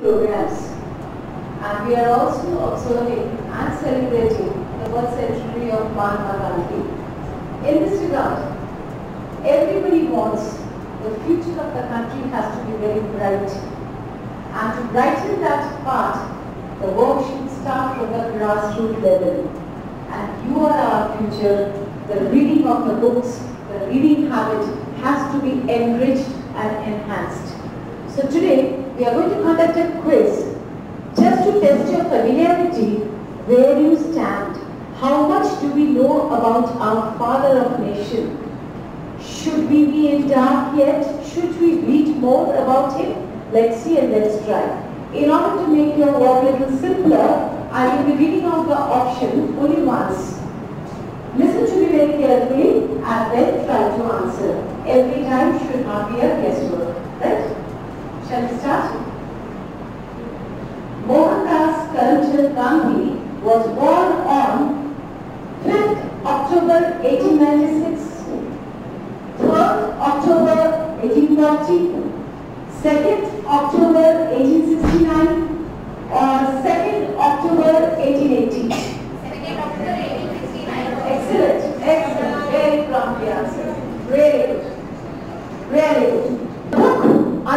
programs. And we are also observing and celebrating the birth centenary of Mahatma Gandhi. In this regard, everybody wants the future of the country has to be very bright. And to brighten that part, the work should start from the grassroots level. And you are our future. The reading of the books, the reading habit has to be enriched and enhanced. So today, we are going to conduct a quiz just to test your familiarity, where you stand. How much do we know about our father of nation? Should we be in dark yet? Should we read more about him? Let's see and let's try. In order to make your work a little simpler, I will be reading out the option only once. Listen to me very carefully and then try to answer. Every time should not be a guesswork. Shall we? Mohandas Karamchand Gandhi was born on 5th October 1896, 3rd October 1840, 2nd October 1869, or 2nd October 1880. Excellent, excellent, very promptly answered. Really good, really good.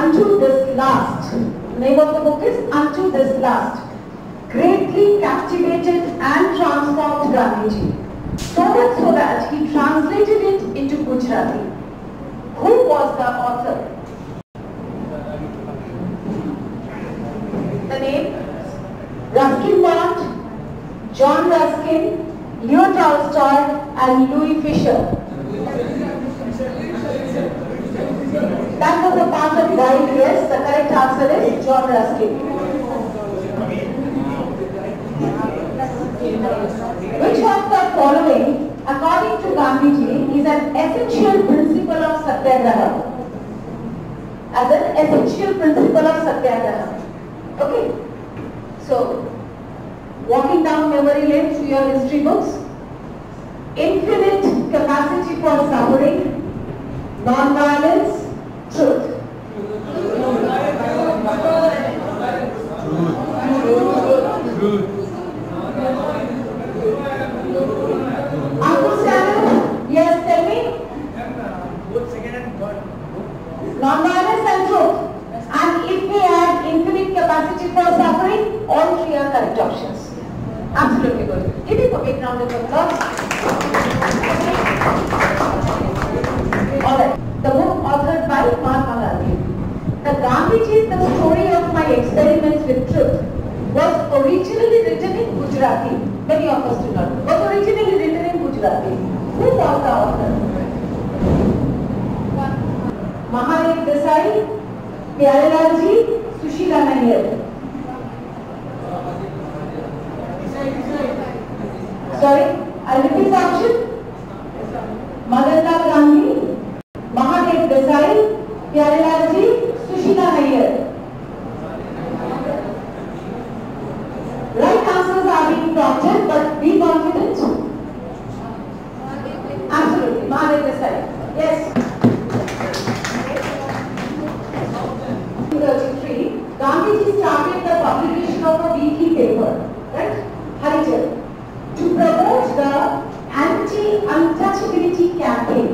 Unto This Last. Name of the book is Unto This Last. Greatly captivated and transformed Gandhiji. So much so that he translated it into Gujarati. Who was the author? The name? Ruskin Bond, John Ruskin, Leo Tolstoy and Louis Fisher. That was a part of guide, yes. The correct answer is John Ruskin. Which of the following, according to Gandhiji, is an essential principle of Satyagraha? As an essential principle of Satyagraha. Okay. So, walking down memory lane through your history books, infinite capacity for suffering, non-violence, truth. Good. Good. Good. Gandhiji, the story of my experiments with truth, was originally written in Gujarati. Many of us do not. Was originally written in Gujarati. Who was the author? Mahadev Desai, Pyarelal ji, Sushila Nair. Sorry, I'll repeat the option. Madanlal Gandhi, Mahadev Desai, Pyarelal ji, Gandhiji started the publication of a weekly paper, right? Harijan, to promote the anti-untouchability campaign.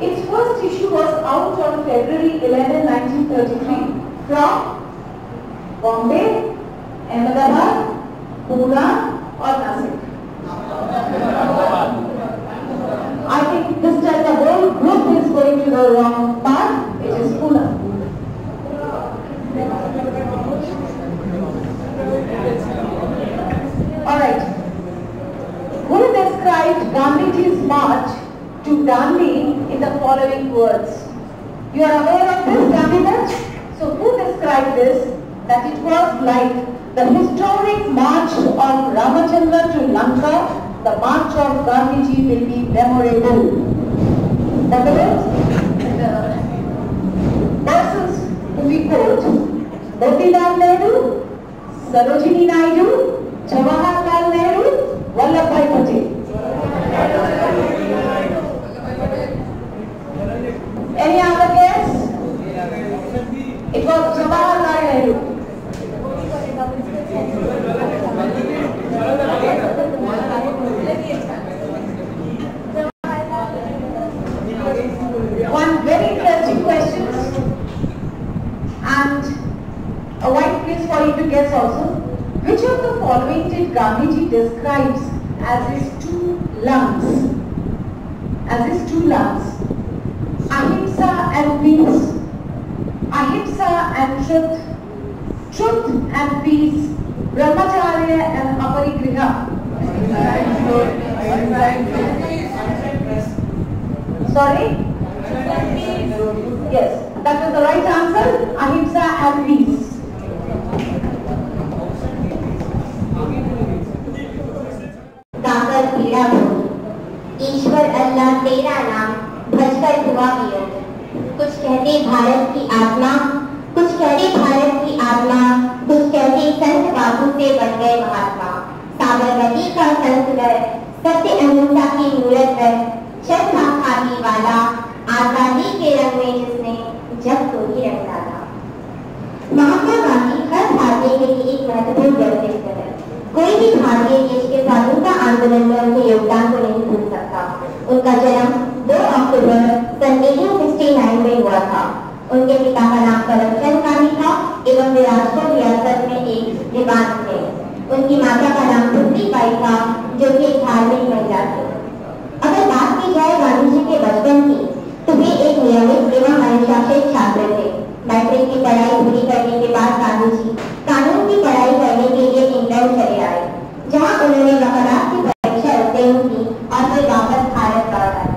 Its first issue was out on February 11, 1933 from Bombay, Ahmedabad, Pune or Nasik. I think this time the whole group is going to the wrong path. It is Pune. Alright. Who described Gandhiji's march to Dandi in the following words? You are aware of this Gandhi march? So who That it was like the historic march of Ramachandra to Lanka, the march of Gandhiji will be memorable. That the persons whom we quote, Motilal Nehru, Sarojini Naidu, Jawaharlal Nehru, Vallabhbhai Patel. Any other guess? It was Jawaharlal Nehru. a white place guess also. Which of the following did Gandhiji describes as his two lungs? As his two lungs. Ahimsa and peace. Ahimsa and truth. Truth and peace. Brahmacharya and aparigraha. Sorry? Yes, that was the right answer. Ahimsa and peace. गाकर पीड़ा भोगी ईश्वर अल्लाह तेरा नाम भजकर हुआ वियोग कुछ कहते भारत की आत्मा, कुछ कहते भारत की आत्मा, कुछ कहते संत बाबू से बन गए महात्मा। साबरमती का संस्कर सत्य अहिंसा की मूर्त है। श्रद्धा खादी वाला आज़ादी के रंग में जिसने जग को ही रंग डाला महात्मा गांधी हर भारतीय के लिए एक महत्वपूर्ण व्यक्तित्व है। कोई भी भारतीय देश आंदोलन में उनके योगदान को नहीं भूल सकता उनका जन्म 2 अक्टूबर सन 1869 में हुआ था उनके पिता का नाम करमचंद गांधी था एवं वे राजकोट रियासत में एक निवास थे उनकी माता का नाम पुत्री बाई था जो कि एक धार्मिक महिला थी अगर बात की जाए गांधी जी के बचपन की तो वे एक नियमित एवं अनुशासित छात्र थे मैट्रिक की पढ़ाई पूरी करने के बाद गांधी जी, कानून की पढ़ाई करने के लिए इंग्लैंड चले आए जहाँ उन्होंने वकालत की परीक्षा उत्तीर्ण की और फिर वापस भारत लौट आए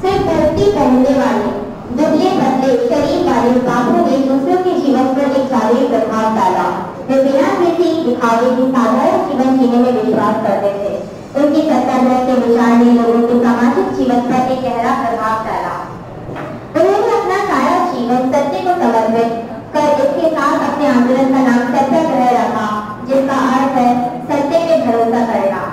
सिर्फ़ धरती पहनने वाले दुबले पतले शरीर वाले बाबू ने दूसरों के जीवन पर एक जारी प्रभाव डाला वे बिना दिखावे की साधारण जीवन जीने में विश्वास करते थे। उनकी सत्याग्रह के विचार ने लोगों के सामाजिक जीवन पर एक गहरा प्रभाव डाला। उन्होंने अपना सारा जीवन सत्य को समर्पित कर इसके साथ अपने आंदोलन का नाम सत्याग्रह रखा, जिसका अर्थ है सत्य पे भरोसा करना।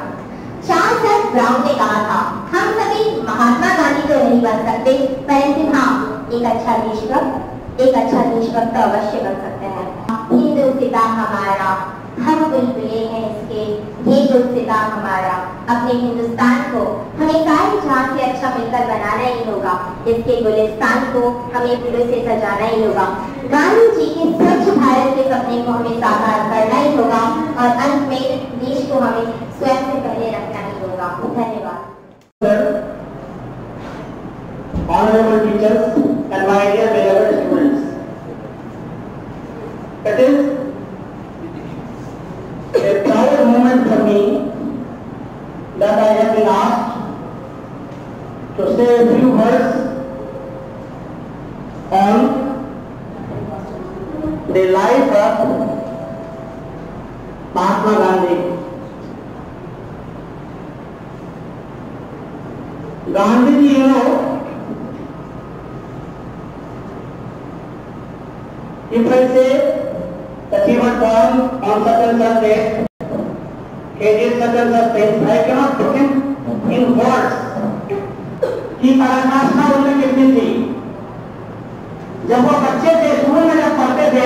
चार्ल्स ब्राउन ने कहा था, हम सभी महात्मा गांधी तो नहीं बन सकते, परंतु हाँ एक अच्छा देशभक्त एक अच्छा देशभक्त तो अवश्य बन सकते हैं। हिंदू पिता हमारा हम बुलबुले हैं इसके। ये गुलसिता हमारा, अपने हिंदुस्तान को हमें सारी जहाँ से अच्छा मिलकर बनाना ही होगा। इसके गुलिस्तान को हमें फूलों से सजाना ही होगा। गांधी जी के स्वच्छ भारत के सपने को हमें साकार करना ही होगा और अंत में देश को हमें स्वयं से पहले रखना ही होगा। धन्यवाद। On the life of Mahatma Gandhi. Gandhiji, you know, If I say that he was born on such and such date, he did such and such things, I cannot put him in words. कि पराकाष्ठा उनमें कितनी थी जब वो बच्चे थे, school में जब पढ़ते थे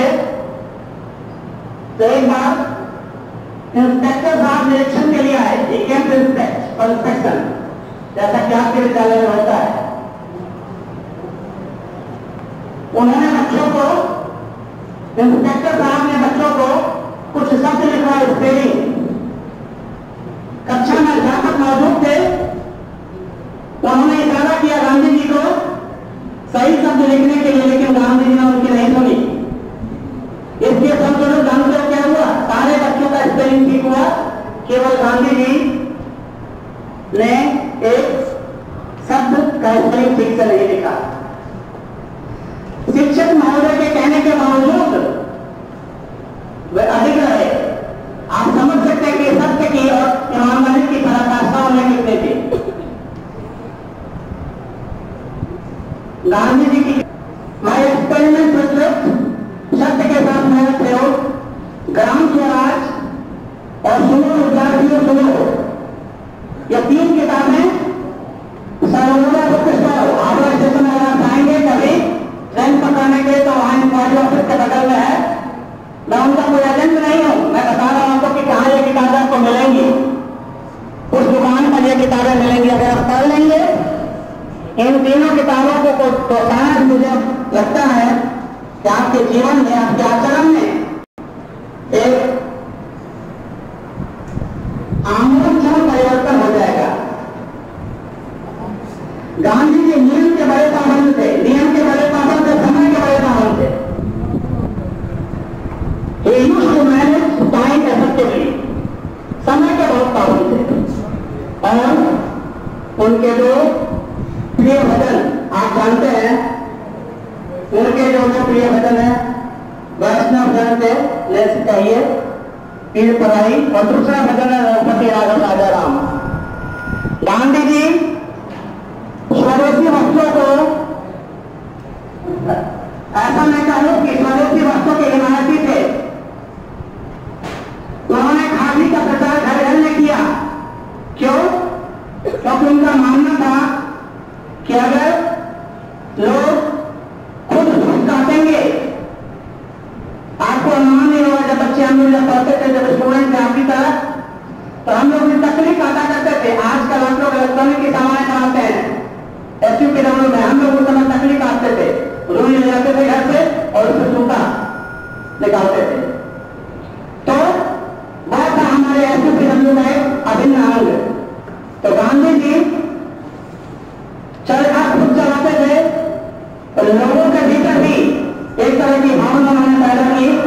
तो एक बार इंस्पेक्टर साहब निरीक्षण के लिए आए इंस्पेक्ट फॉर इंस्पेक्शन जैसा कि आपके विद्यालय में होता है। उन्होंने बच्चों को इंस्पेक्टर साहब ने बच्चों को कुछ शब्द लिखवाए स्पेलिंग कक्षा में अध्यापक मौजूद थे उन्होंने इशारा किया गांधी जी को लिखने के लिए लेकिन गांधी जी ने उनकी नहीं सुनी इसके फलस्वरूप गांधी को क्या हुआ? सारे बच्चों का स्पेलिंग ठीक हुआ? केवल गांधी जी ने एक शब्द का स्पेलिंग ठीक से नहीं लिखा। शिक्षक महोदय के कहने के बावजूद, वे अधिक रहे आप समझ सकते हैं कि सत्य की और ईमानदारी की पराकाष्ठा उन्हें कितने थी गांधी जी की माई एक्सपेरिमेंट विद सत्य के साथ मेरा प्रयोग, ग्राम स्वराज और सुनो विद्यार्थियों, सुनो। ये तीन किताबें Sarovara book stall Agra station अगर आप आएँगे कभी ट्रेन पकड़ने के तो वहाँ इंक्वायरी ऑफ़िस के बगल में है। मैं उनका कोई एजेंट नहीं हूँ। मैं बता रहा हूँ आपको कि कहाँ ये किताबें आपको मिलेंगी। उस दुकान पर ये किताबें मिलेंगी। अगर आप पढ़ लेंगे इन तीनों किताबों को प्रोत्साहन तो मुझे लगता है कि आपके जीवन में, आपके आचरण में एक आमूलचूल परिवर्तन हो जाएगा। गांधी जी नियम के बड़े पाबंद थे। नियम के बड़े पाबंद थे, समय के बड़े पाबंद थे। मैंने सुपाई कह सकते थे समय के बहुत पाबंद थे। और उनके जो पढ़ाई और दूसरा भजन है रघुपति राजा राम। गांधी जी स्वदेशी वस्तुओं को, ऐसा मैं कहूँ कि स्वदेशी वस्तुओं के हिमायती थे। उन्होंने खादी का प्रचार घर घर में किया। क्यों? क्योंकि उनका मानना था कि अगर लोग खुद खुद काटेंगे आपको अनुमान नहीं होगा जब पढ़ते थे जब स्टूडेंट थे आपकी तरह तो हम लोग भी तकलीफ़ काटा करते थे। आजकल हम लोग इलेक्ट्रॉनिक के सामान बनाते हैं? एस यू पी डब्ल्यू में हम लोग उस समय तकलीफ़ काटते थे। रुई ले जाते थे घर से और उससे सूखा निकालते थे। तो वह था हमारे एस यू का एक अभिन्न अंग। तो गांधी जी चरखा खुद चलाते थे और लोगों के भीतर भी एक तरह की भावना उन्होंने पैदा की।